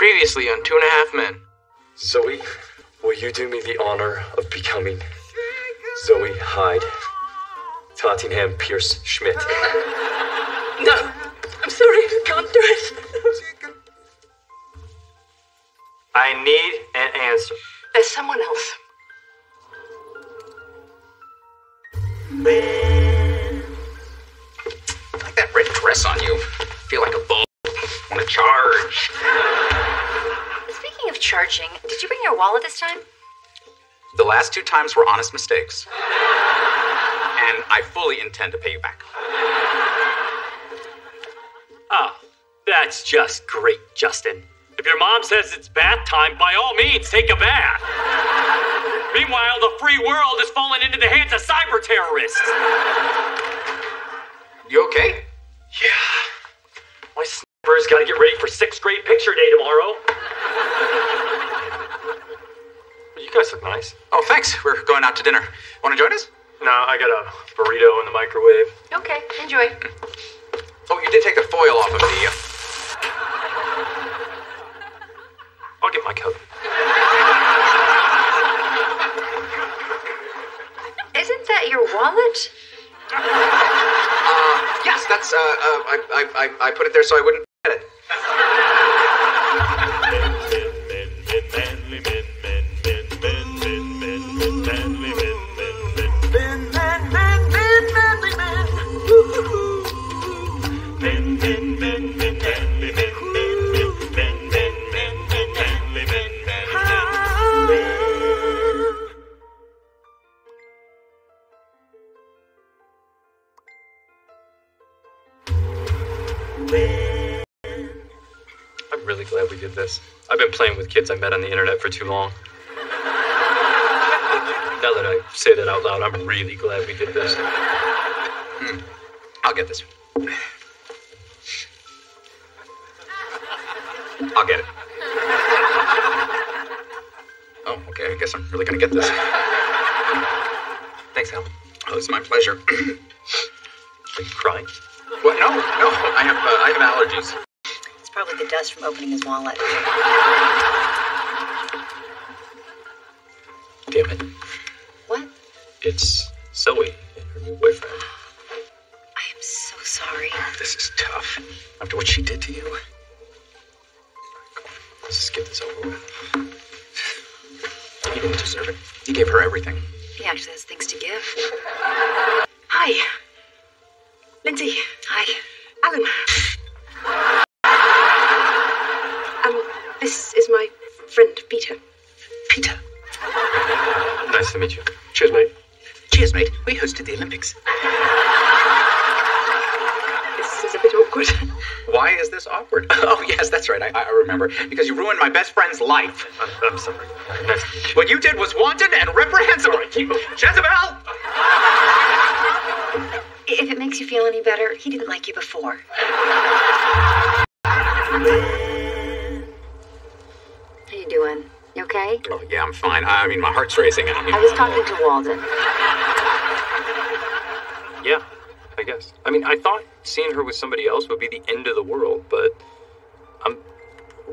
Previously on Two and a Half Men. Zoe, will you do me the honor of becoming Zoe Hyde? Tottingham Pierce Schmidt. No, I'm sorry, I can't do it. I need an answer. There's someone else. I like that red dress on you. I Feel like a bull. Want to charge. Speaking of charging, did you bring your wallet this time? The last two times were honest mistakes. And I fully intend to pay you back. Oh, that's just great, Justin. If your mom says it's bath time, by all means, take a bath. Meanwhile, the free world has fallen into the hands of cyber terrorists. You okay? Yeah. My snipers gotta get ready for sixth grade picture day tomorrow. You guys look nice. Oh, thanks. We're going out to dinner. Want to join us? No, I got a burrito in the microwave. Okay, enjoy. Oh, you did take the foil off of the. Uh... I'll get my coat. Isn't that your wallet? Yes, that's. Uh, uh, I, I, I, I put it there so I wouldn't this. I've been playing with kids I met on the internet for too long. Now that I say that out loud, I'm really glad we did this. I'll get this. I'll get it. Oh, okay. I guess I'm really gonna get this. Thanks, Al. Oh, it's my pleasure. Are you crying? what? No, no. I have, uh, I have allergies. It's probably the dust from opening his wallet. Damn it. What? It's Zoe and her new boyfriend. I am so sorry. This is tough. After what she did to you. Let's just get this over with. You didn't deserve it. You gave her everything. He actually has things to give. Hi. Lyndsey. Hi. Alan. Friend Peter. Peter. Nice to meet you. Cheers, mate. Cheers, mate. We hosted the Olympics. This is a bit awkward. Why is this awkward? Oh, yes, that's right. I, I remember. Because you ruined my best friend's life. I'm, I'm sorry. Nice to meet you. What you did was wanton and reprehensible. keep. Jezebel! If it makes you feel any better, he didn't like you before. okay? Oh, yeah, I'm fine. I mean, my heart's racing. I I was talking to Walden. Yeah, I guess. I mean, I thought seeing her with somebody else would be the end of the world, but I'm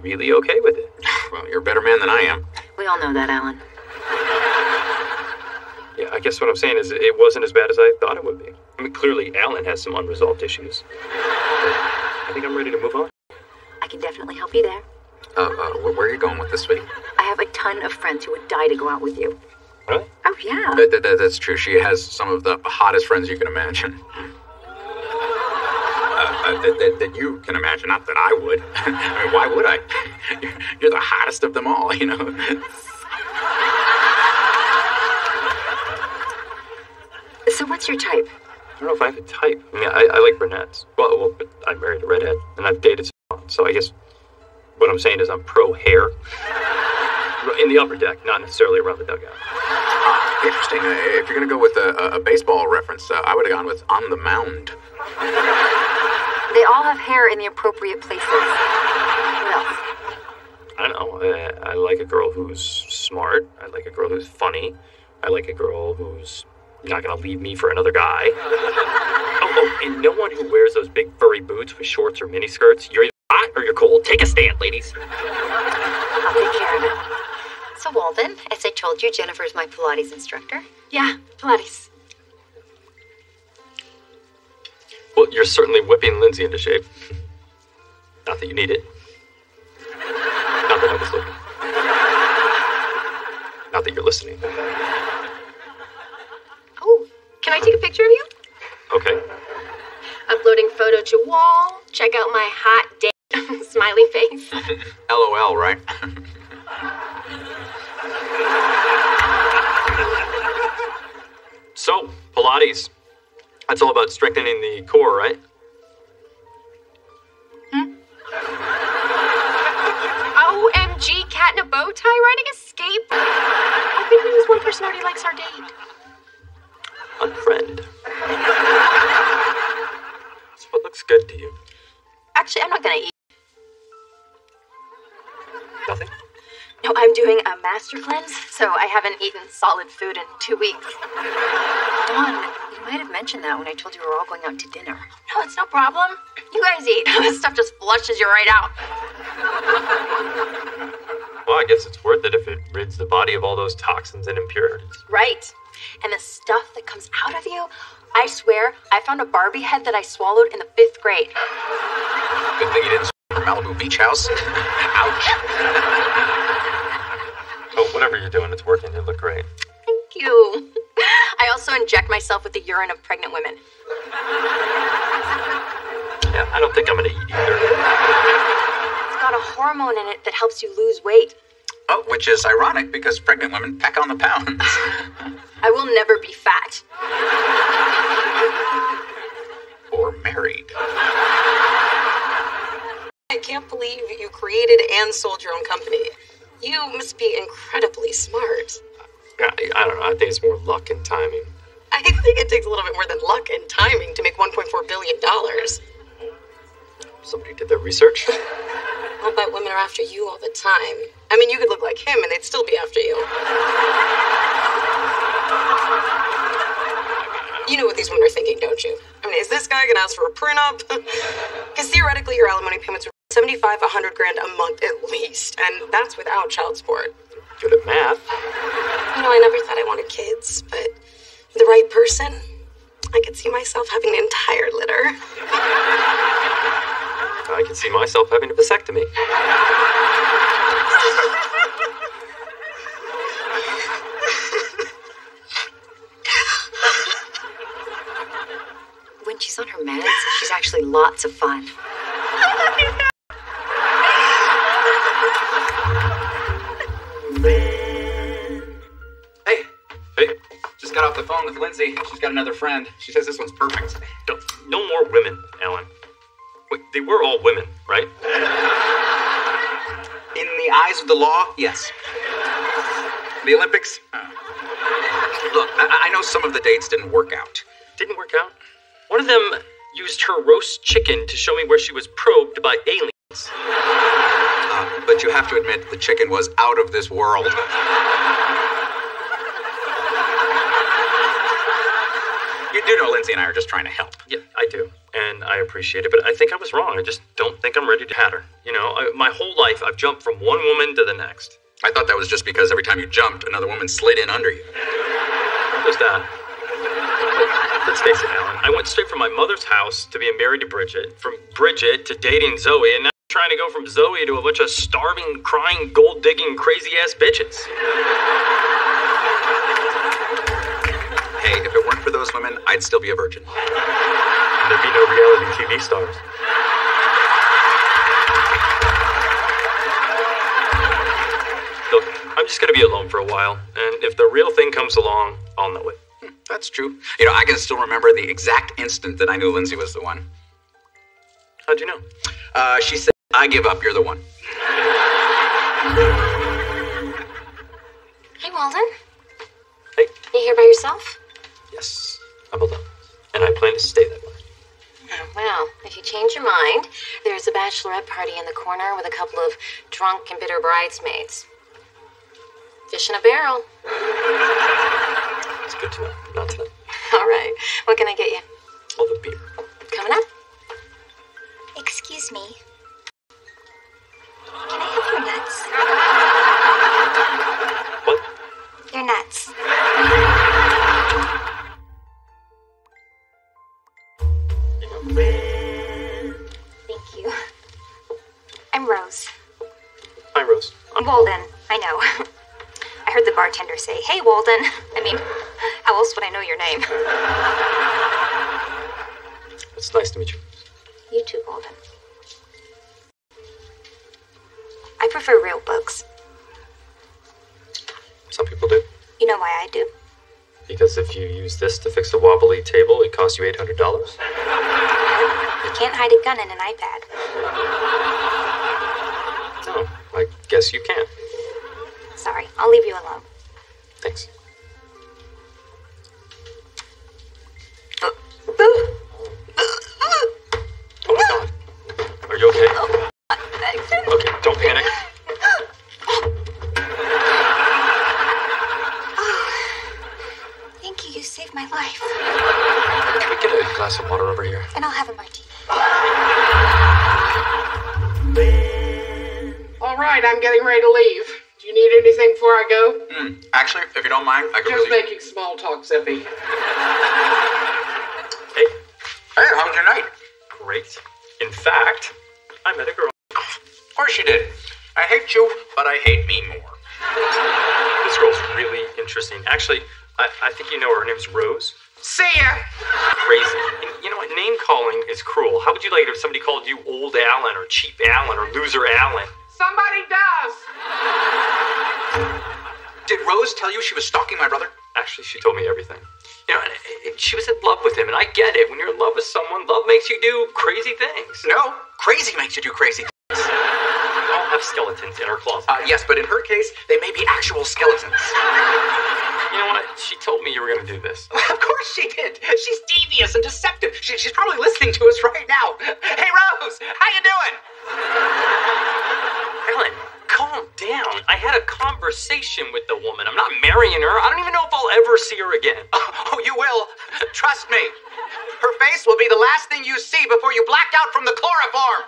really okay with it. well, you're a better man than I am. We all know that, Alan. Yeah, I guess what I'm saying is it wasn't as bad as I thought it would be. I mean, clearly Alan has some unresolved issues. But I think I'm ready to move on. I can definitely help you there. Uh, uh, where, where are you going with this, sweetie? I have a ton of friends who would die to go out with you. Really? Oh, yeah. That, that- that- that's true. She has some of the hottest friends you can imagine. Uh, uh, that, that, that you can imagine, not that I would. I mean, why would I? You're, you're the hottest of them all, you know. So, what's your type? I don't know if I have a type. I mean, I, I like brunettes. Well, well, but I married a redhead, and I've dated some, so I guess what I'm saying is I'm pro hair. In the upper deck, not necessarily around the dugout. Interesting. Uh, if you're gonna go with a, a, a baseball reference, uh, I would have gone with on the mound. They all have hair in the appropriate places. What else? I don't know. I, I like a girl who's smart. I like a girl who's funny. I like a girl who's not gonna leave me for another guy. oh, oh, and no one who wears those big furry boots with shorts or miniskirts. You're either hot or you're cold. Take a stand, ladies. I'll take care of it. So, Walden, as I told you, Jennifer's my Pilates instructor. Yeah, Pilates. Well, you're certainly whipping Lyndsey into shape. Not that you need it. Not that I was looking. Not that you're listening. Oh, can I take a picture of you? Okay. Uploading photo to wall. Check out my hot date smiley face. LOL, right? So, Pilates. That's all about strengthening the core, right? Hmm? OMG, cat in a bow tie riding escape. I think means one person already likes our date. Unfriend. So what looks good to you? Actually, I'm not gonna eat. Nothing? No, I'm doing a master cleanse, so I haven't eaten solid food in two weeks. Dawn, you might have mentioned that when I told you we were all going out to dinner. No, it's no problem. You guys eat. this stuff just flushes you right out. Well, I guess it's worth it if it rids the body of all those toxins and impurities. Right. And the stuff that comes out of you, I swear, I found a Barbie head that I swallowed in the fifth grade. Good thing you didn't Malibu Beach House. Ouch. Oh, whatever you're doing, it's working. You look great. Thank you. I also inject myself with the urine of pregnant women. Yeah, I don't think I'm gonna eat either. It's got a hormone in it that helps you lose weight. Oh, which is ironic because pregnant women pack on the pounds. I will never be fat. or married. I can't believe you created and sold your own company. You must be incredibly smart. I, I don't know. I think it's more luck and timing. I think it takes a little bit more than luck and timing to make $1.4 billion. Somebody did their research. I'll bet women are after you all the time. I mean, you could look like him and they'd still be after you. You know what these women are thinking, don't you? I mean, is this guy gonna ask for a prenup? Because theoretically, your alimony payments are 75, 100 grand a month at least, and that's without child support. Good at math. You know, I never thought I wanted kids, but the right person, I could see myself having an entire litter. I can see myself having a vasectomy. When she's on her meds, she's actually lots of fun. Got off the phone with Lyndsey. She's got another friend. She says this one's perfect. no, no more women, Alan. Wait, they were all women, right? In the eyes of the law, yes. The Olympics? Uh, Look, I, I know some of the dates didn't work out. Didn't work out. One of them used her roast chicken to show me where she was probed by aliens. Uh, but you have to admit, the chicken was out of this world. Do know Lyndsey and I are just trying to help. Yeah, I do, and I appreciate it. But I think I was wrong. I just don't think I'm ready to pattern. You know, I, my whole life I've jumped from one woman to the next. I thought that was just because every time you jumped, another woman slid in under you. There's that. Uh, let's face it, Alan. I went straight from my mother's house to being married to Bridget, from Bridget to dating Zoe, and now I'm trying to go from Zoe to a bunch of starving, crying, gold digging, crazy ass bitches. Hey, if it those women, I'd still be a virgin. There'd be no reality TV stars. Look, I'm just gonna be alone for a while, and if the real thing comes along, I'll know it. That's true. You know, I can still remember the exact instant that I knew Lyndsey was the one. How'd you know? Uh, she said, I give up, you're the one. Hey, Walden. Hey, You here by yourself? yes, I'm alone, and I plan to stay that way. Oh, well, if you change your mind, there's a bachelorette party in the corner with a couple of drunk and bitter bridesmaids. Fish in a barrel. It's good to know. Not tonight. All right. What can I get you? All the beer. Coming up? Excuse me. Can I have your nuts? What? Your nuts. Thank you. I'm Rose. Hi, Rose. I'm Walden. I know. I heard the bartender say, Hey, Walden. I mean, how else would I know your name? It's nice to meet you. You too, Walden. I prefer real books. Some people do. You know why I do? Because if you use this to fix a wobbly table, it costs you $800. You can't hide a gun in an iPad. Oh, I guess you can. Sorry, I'll leave you alone. Thanks. Anything before I go? Hmm. Actually, if you don't mind, I could Just really. making small talk, Zippy. Hey, Hey, how was your night? great. In fact, I met a girl. Of course you did. I hate you, but I hate me more. This girl's really interesting. Actually, I, I think you know her. Her name's Rose. See ya! Crazy. And you know what? Name calling is cruel. How would you like it if somebody called you Old Alan or Cheap Alan or Loser Alan? Somebody does! Did Rose tell you she was stalking my brother? Actually, she told me everything. You know, she was in love with him, and I get it. When you're in love with someone, love makes you do crazy things. No. Crazy makes you do crazy. things. We all have skeletons in our closet. Uh, yes, but in her case, they may be actual skeletons. you know what? She told me you were going to do this. of course she did. She's devious and deceptive. She, she's probably listening to us right now. Hey, Rose, how you doing? Alan, calm down. I had a conversation with the woman. I'm not marrying her. I don't even know if I'll ever see her again. Oh, you will. Trust me. Her face will be the last thing you see before you black out from the chloroform.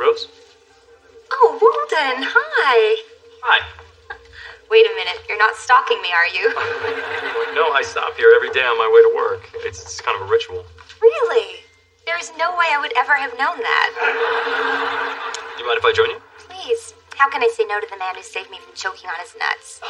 Rose? Oh, Walden, hi. Hi. Wait a minute, you're not stalking me, are you? No, I stop here every day on my way to work. It's, it's kind of a ritual. Really? There's no way I would ever have known that. Do you mind if I join you? Please, how can I say no to the man who saved me from choking on his nuts?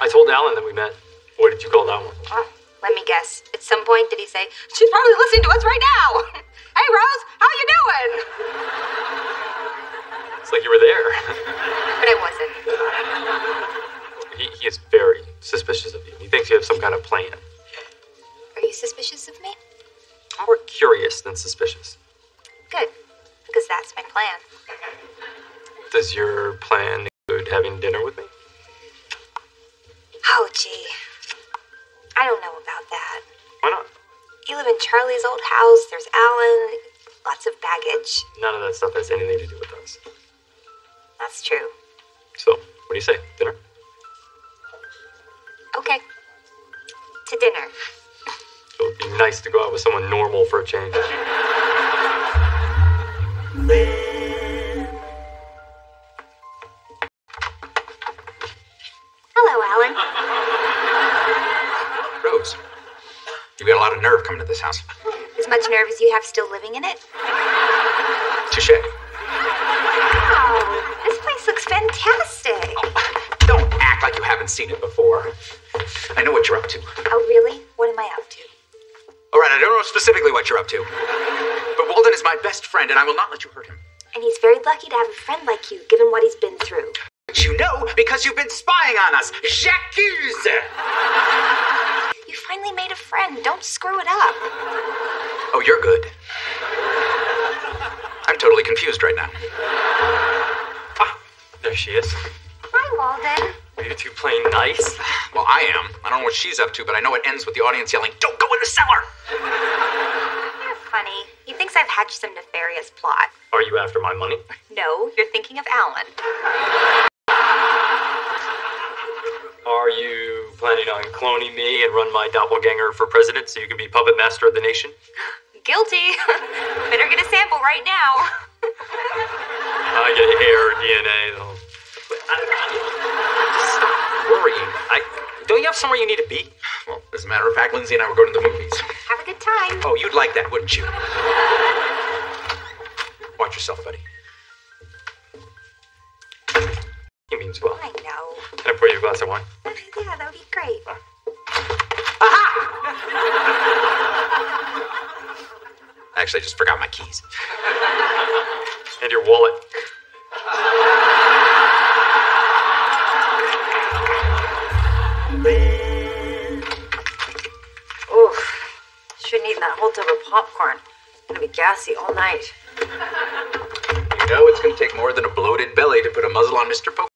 I told Alan that we met. What did you call that one? Oh, let me guess. At some point, did he say, She's probably listening to us right now? hey, Rose, how you doing? It's like you were there. But I wasn't. He, he is very suspicious of you. He thinks you have some kind of plan. Are you suspicious of me? More curious than suspicious. Good, because that's my plan. Does your plan include having dinner with me? Oh, gee. I don't know about that. Why not? You live in Charlie's old house, there's Alan, lots of baggage. None of that stuff has anything to do with us. That's true. So, what do you say? Dinner? Nice to go out with someone normal for a change. Hello, Alan. Rose, you got a lot of nerve coming to this house. As much nerve as you have still living in it? Touche. Wow, this place looks fantastic. Oh, don't act like you haven't seen it before. I know what you're up to. Oh, really? What am I up to? All right, I don't know specifically what you're up to. But Walden is my best friend, and I will not let you hurt him. And he's very lucky to have a friend like you, given what he's been through. But you know because you've been spying on us. J'accuse! You finally made a friend. Don't screw it up. Oh, you're good. I'm totally confused right now. Ah, there she is. Hi, Walden. Are you two playing nice? Well, I am. I don't know what she's up to, but I know it ends with the audience yelling, Don't the cellar! You're funny. He thinks I've hatched some nefarious plot. Are you after my money? No, you're thinking of Alan. Are you planning on cloning me and run my doppelganger for president so you can be puppet master of the nation? Guilty. Better get a sample right now. I get hair, DNA. though. Stop worrying. I. Don't you have somewhere you need to be? Well, as a matter of fact, Lyndsey and I were going to the movies. Have a good time. Oh, you'd like that, wouldn't you? Watch yourself, buddy. He means well. I know. Can I pour you a glass of wine? Yeah, that would be great. Ah. Aha! Actually, I just forgot my keys. And your wallet. Oof. Shouldn't eat that whole tub of popcorn. Gonna be gassy all night. You know it's going to take more than a bloated belly to put a muzzle on Mr. Poke.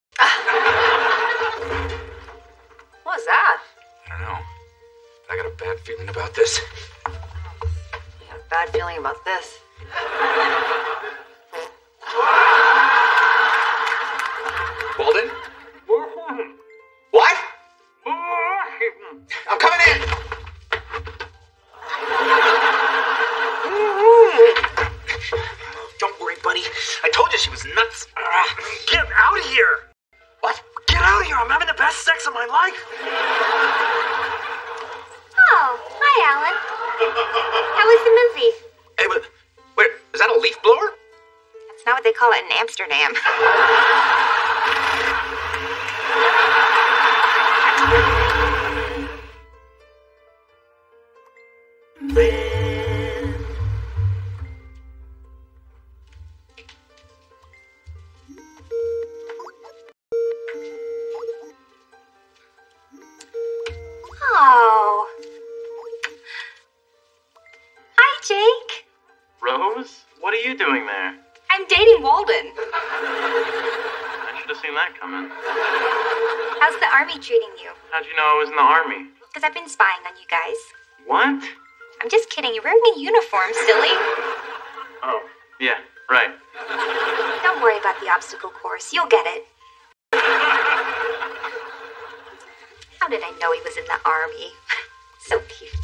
What was that? I don't know. I got a bad feeling about this. I got a bad feeling about this. Amsterdam. Oh. Hi, Jake. Rose? What are you doing there? That coming. How's the army treating you? How'd you know I was in the army? Because I've been spying on you guys. What? I'm just kidding. You're wearing a uniform, silly. Oh, yeah, right. Don't worry about the obstacle course. You'll get it. How did I know he was in the army? so cute.